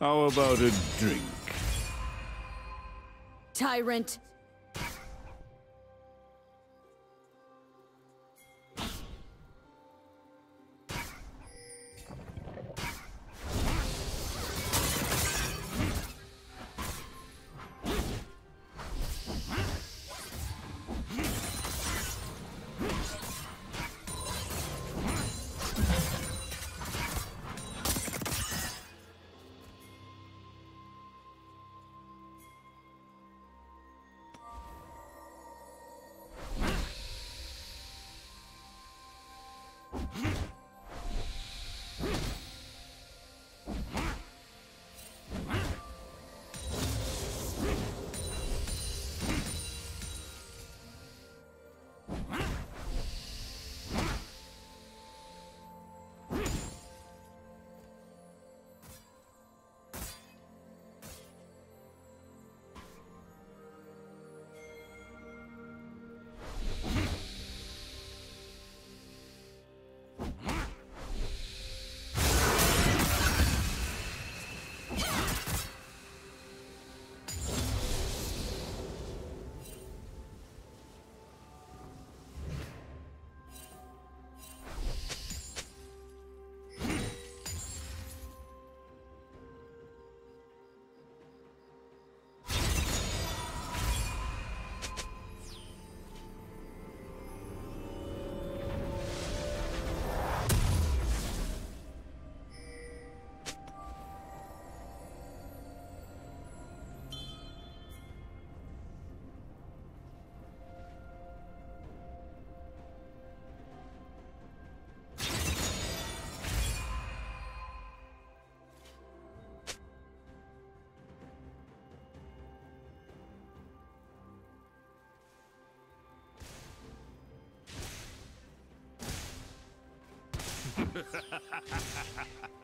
How about a drink? Tyrant! First blood. Red team double kill.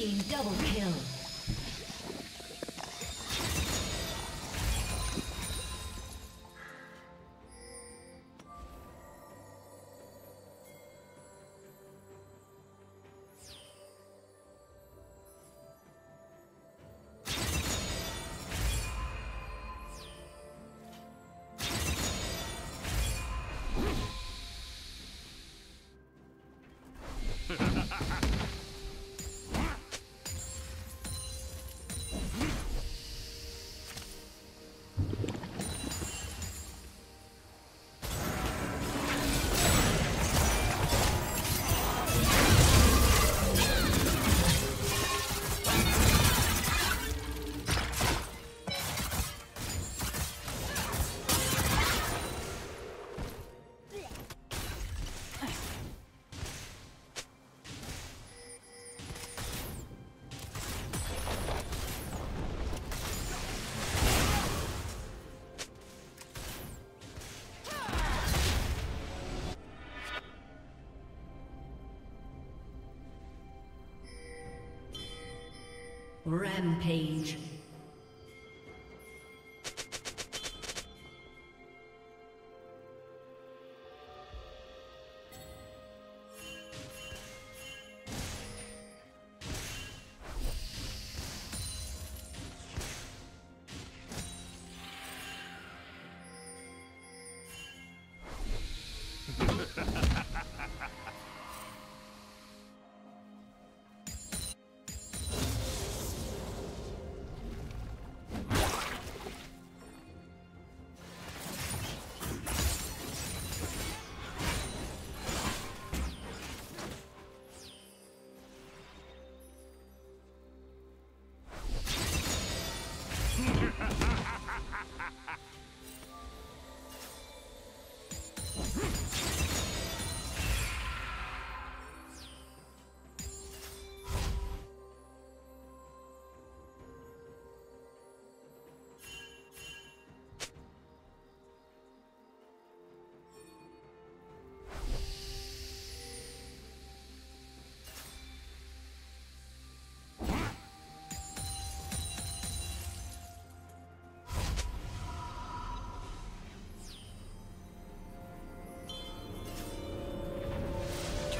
Team double kill. Rampage.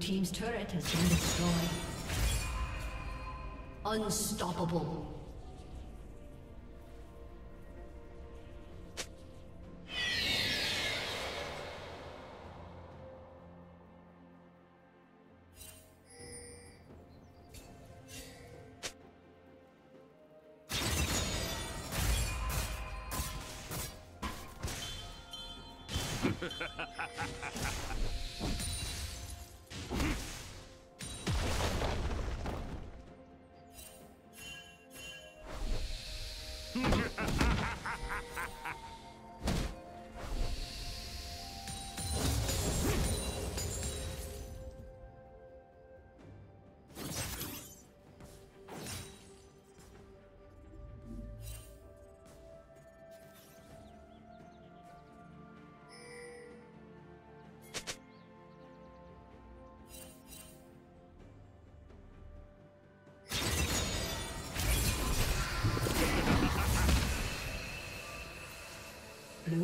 Team's turret has been destroyed. Unstoppable. Blue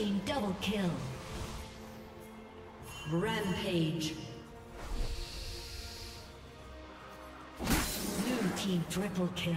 Team double kill. Rampage. Blue team triple kill.